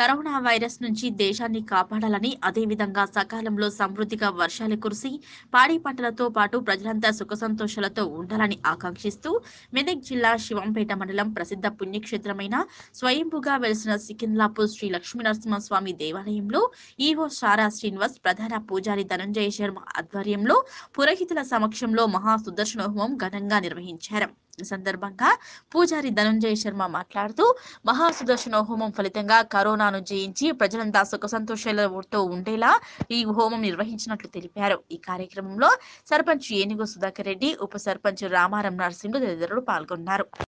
Corona virus నుంచి దేశాన్ని కాపాడాలని అదేవిధంగా సకాలంలో సమృద్ధిగా వర్షాలు కురిసి పాడి పంటలతో పాటు ప్రజలంతా సుఖ సంతోషాలతో ఉండాలని ఆకాంక్షిస్తూ మెదక్ జిల్లా శివంపేట మండలం ప్రసిద్ధ పుణ్యక్షేత్రమైన స్వయంభుగా వెలిసిన సికింద్లాపూర్ శ్రీ లక్ష్మీనరసింహస్వామి దేవాలయంలో ఈవో సారా శ్రీనివాస్ ప్రధాన పూజారి ధనంజయ శర్మ ఆధ్వర్యంలో పురోహితుల సమక్షంలో మహా సుదర్శన హోమం ఘనంగా నిర్వహించారు. సందర్భంగా పూజారి ధనంజయ శర్మ మాట్లాడుతూ మహా సుదర్శన హోమం ఫలితంగా కరోనాను జయించి ప్రజలంతా సుఖ సంతోషాలతో ఉండేలా ఈ హోమం నిర్వహించినట్లు తెలిపారు. ఈ కార్యక్రమంలో సర్పంచ్ ఏనుగు సుధాకర్ రెడ్డి ఉప సర్పంచ్ రామారం నరసింహులు తదితరులు పాల్గొన్నారు.